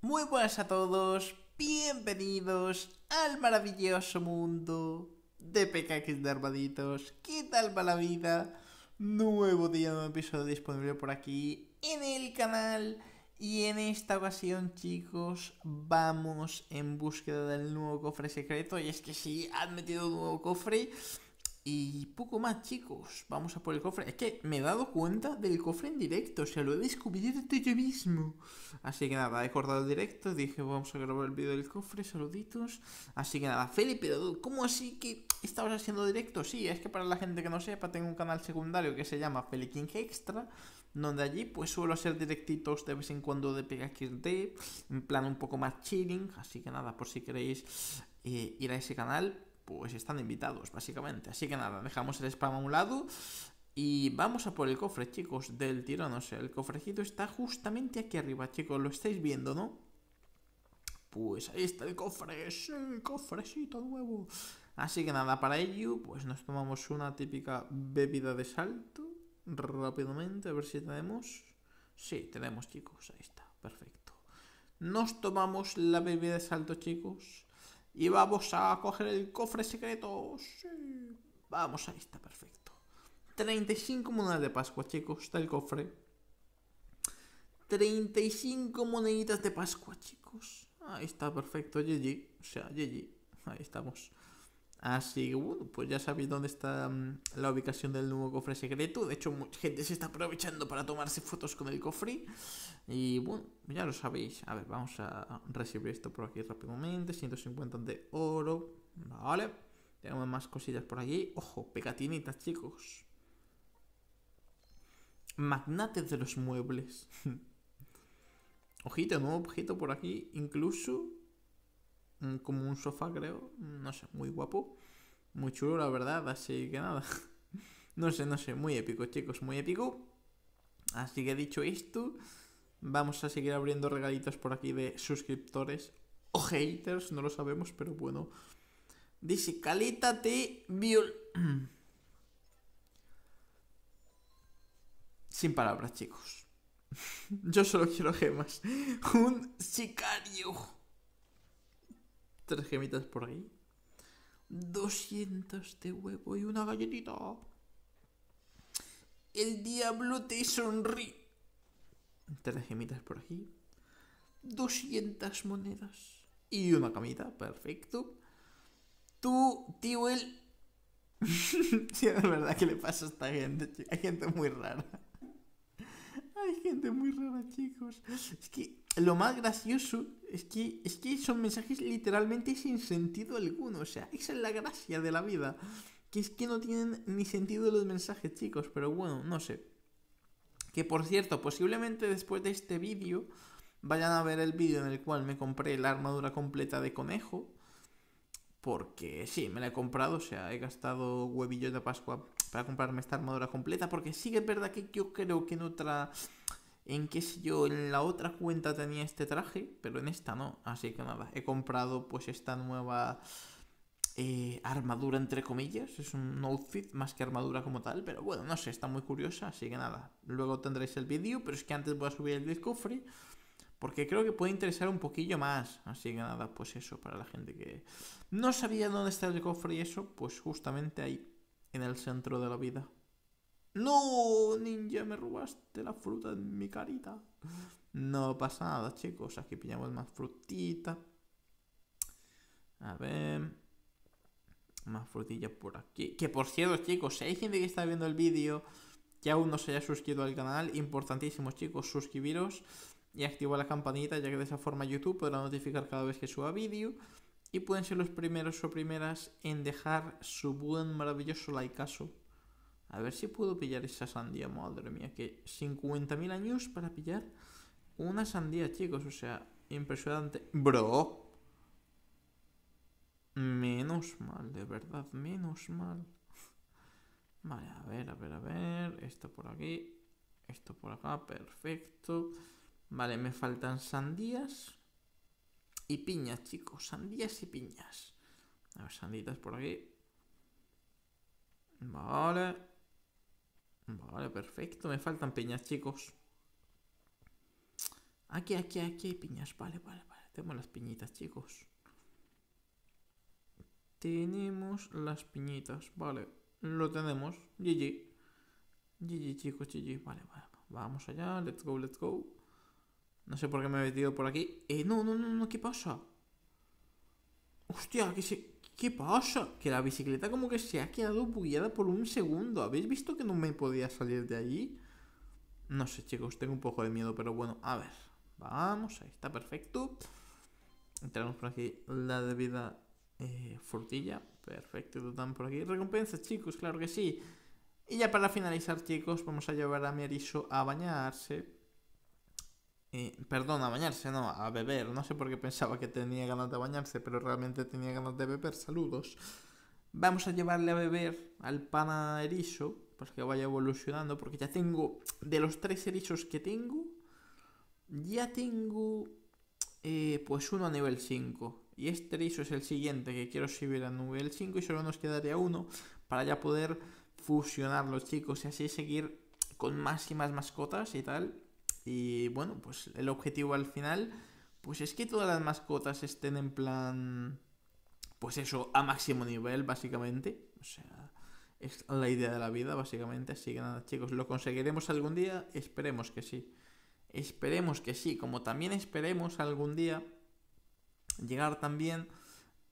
Muy buenas a todos, bienvenidos al maravilloso mundo de PKX de Armaditos. ¿Qué tal va la vida? Nuevo día, nuevo episodio disponible por aquí en el canal. Y en esta ocasión, chicos, vamos en búsqueda del nuevo cofre secreto. Y es que sí, han metido un nuevo cofre. Y poco más, chicos. Vamos a por el cofre. Es que me he dado cuenta del cofre en directo. O sea, lo he descubierto yo mismo. Así que nada, he cortado el directo. Dije, vamos a grabar el vídeo del cofre. Saluditos. Así que nada, Felipe, ¿cómo así que estabas haciendo directo? Sí, es que para la gente que no sepa, tengo un canal secundario que se llama Feliking Extra. Donde allí pues suelo hacer directitos de vez en cuando de PKXD. En plan un poco más chilling. Así que nada, por si queréis eh, ir a ese canal pues están invitados, básicamente. Así que nada, dejamos el spam a un lado y vamos a por el cofre, chicos, del tirón. O sea, el cofrecito está justamente aquí arriba, chicos. Lo estáis viendo, ¿no? Pues ahí está el cofre, sí, cofrecito nuevo. Así que nada, para ello, pues nos tomamos una típica bebida de salto. Rápidamente, a ver si tenemos. Sí, tenemos, chicos. Ahí está, perfecto. Nos tomamos la bebida de salto, chicos. Y vamos a coger el cofre secreto. Sí. Vamos, ahí está, perfecto. 35 monedas de Pascua, chicos. Está el cofre. 35 moneditas de Pascua, chicos. Ahí está, perfecto. GG. O sea, GG. Ahí estamos. Así que bueno, pues ya sabéis dónde está mm, la ubicación del nuevo cofre secreto. De hecho, mucha gente se está aprovechando para tomarse fotos con el cofre. Y bueno, ya lo sabéis. A ver, vamos a recibir esto por aquí rápidamente. 150 de oro. Vale. Tenemos más cosillas por aquí. Ojo, pegatinitas, chicos. Magnates de los muebles. Ojito, nuevo objeto por aquí. Incluso como un sofá, creo. No sé, muy guapo. Muy chulo, la verdad. Así que nada. no sé, no sé. Muy épico, chicos. Muy épico. Así que dicho esto, vamos a seguir abriendo regalitos por aquí de suscriptores o haters. No lo sabemos, pero bueno. Dice, calítate viol... Sin palabras, chicos. Yo solo quiero gemas. Un sicario. Tres gemitas por ahí. 200 de huevo y una galletita. El diablo te sonríe. Tres gemitas por aquí. 200 monedas. Y una camita, perfecto. Tú, tío, el... sí, es verdad que le pasa a esta gente. Hay gente muy rara. Hay gente muy rara, chicos. Es que lo más gracioso es que, es que son mensajes literalmente sin sentido alguno. O sea, esa es la gracia de la vida. Que es que no tienen ni sentido los mensajes, chicos. Pero bueno, no sé. Que por cierto, posiblemente después de este vídeo vayan a ver el vídeo en el cual me compré la armadura completa de conejo. Porque sí, me la he comprado, o sea, he gastado huevillos de Pascua para comprarme esta armadura completa. Porque sí que es verdad que yo creo que en otra en qué sé yo, en la otra cuenta tenía este traje, pero en esta no. Así que nada, he comprado pues esta nueva eh, armadura entre comillas. Es un outfit más que armadura como tal, pero bueno, no sé, está muy curiosa, así que nada. Luego tendréis el vídeo, pero es que antes voy a subir el cofre. Porque creo que puede interesar un poquillo más. Así que nada, pues eso, para la gente que no sabía dónde está el cofre y eso, pues justamente ahí, en el centro de la vida. No, ninja, me robaste la fruta en mi carita. No pasa nada, chicos. Aquí pillamos más frutita. A ver. Más frutillas por aquí. Que por cierto, chicos, si hay gente que está viendo el vídeo que aún no se haya suscrito al canal, importantísimo, chicos, suscribiros y activar la campanita, ya que de esa forma YouTube podrá notificar cada vez que suba vídeo. Y pueden ser los primeros o primeras en dejar su buen, maravilloso likeazo a ver si puedo pillar esa sandía, madre mía, que 50.000 años para pillar una sandía, chicos, o sea, impresionante. Bro. Menos mal, de verdad, menos mal. Vale, a ver, a ver, a ver. Esto por aquí, esto por acá, perfecto. Vale, me faltan sandías y piñas, chicos, sandías y piñas. A ver, sanditas por aquí. Vale. Vale, perfecto. Me faltan peñas, chicos. Aquí, aquí, aquí hay piñas. Vale, vale, vale. Tenemos las piñitas, chicos. Tenemos las piñitas. Vale, lo tenemos. GG. GG, chicos, GG. Vale, vale. Vamos allá. Let's go, let's go. No sé por qué me he metido por aquí. Eh, no, no, no, no. ¿Qué pasa? Hostia, ¿qué. ¿qué pasa? Que la bicicleta como que se ha quedado bugueada por un segundo. ¿Habéis visto que no me podía salir de allí? No sé, chicos, tengo un poco de miedo, pero bueno, a ver. Vamos, ahí está perfecto. Entramos por aquí la debida eh. Perfecto, dan por aquí. Recompensas, chicos, claro que sí. Y ya para finalizar, chicos, vamos a llevar a mi erizo a bañarse. Perdón, a bañarse, no, a beber. No sé por qué pensaba que tenía ganas de bañarse, pero realmente tenía ganas de beber. Saludos. Vamos a llevarle a beber al pana erizo, para que vaya evolucionando, porque ya tengo, de los tres erizos que tengo, ya tengo eh, pues uno a nivel 5. Y este erizo es el siguiente que quiero subir a nivel 5 y solo nos quedaría uno para ya poder fusionarlos, chicos, y así seguir con más y más mascotas y tal. Y bueno, pues el objetivo al final, pues es que todas las mascotas estén en plan, pues eso, a máximo nivel, básicamente. O sea, es la idea de la vida, básicamente. Así que nada, chicos, ¿lo conseguiremos algún día? Esperemos que sí. Esperemos que sí, como también esperemos algún día llegar también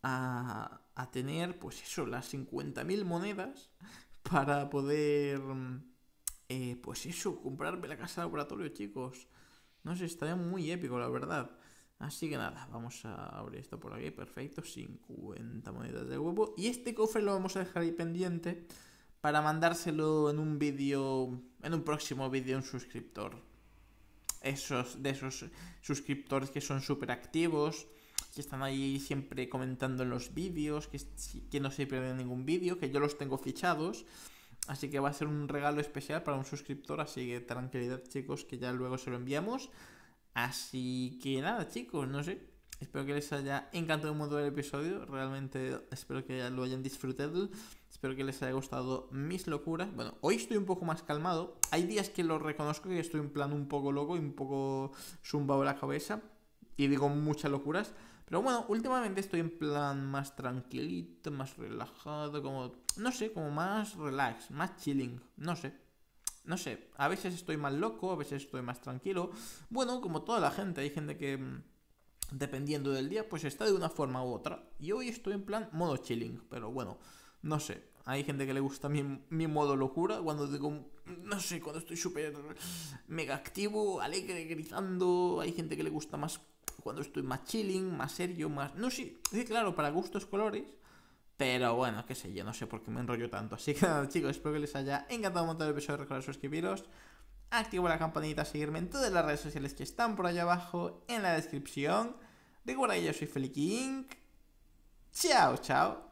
a, a tener, pues eso, las 50.000 monedas para poder eh, pues eso, comprarme la casa de laboratorio, chicos. No sé, estaría muy épico, la verdad. Así que nada, vamos a abrir esto por aquí, perfecto, 50 monedas de huevo. Y este cofre lo vamos a dejar ahí pendiente para mandárselo en un vídeo, en un próximo vídeo un suscriptor. Esos, de esos suscriptores que son súper activos, que están ahí siempre comentando en los vídeos, que, que no se pierden ningún vídeo, que yo los tengo fichados. Así que va a ser un regalo especial para un suscriptor. Así que tranquilidad, chicos, que ya luego se lo enviamos. Así que nada, chicos, no sé. Espero que les haya encantado un montón el episodio. Realmente espero que lo hayan disfrutado. Espero que les haya gustado mis locuras. Bueno, hoy estoy un poco más calmado. Hay días que lo reconozco que estoy en plan un poco loco y un poco zumbado la cabeza. Y digo muchas locuras. Pero bueno, últimamente estoy en plan más tranquilito, más relajado, como, no sé, como más relax, más chilling, no sé. No sé, a veces estoy más loco, a veces estoy más tranquilo. Bueno, como toda la gente, hay gente que, mm, dependiendo del día, pues está de una forma u otra. Y hoy estoy en plan modo chilling, pero bueno, no sé. Hay gente que le gusta mi, mi modo locura, cuando digo, no sé, cuando estoy súper mega activo, alegre, gritando. Hay gente que le gusta más cuando estoy más chilling, más serio, más... No sé, sí, claro, para gustos colores. Pero bueno, qué sé yo, no sé por qué me enrollo tanto. Así que nada, chicos, espero que les haya encantado un montón el episodio. Recuerda suscribiros, activar la campanita, seguirme en todas las redes sociales que están por allá abajo en la descripción. Recuerda que yo soy Feliking. Chao, chao.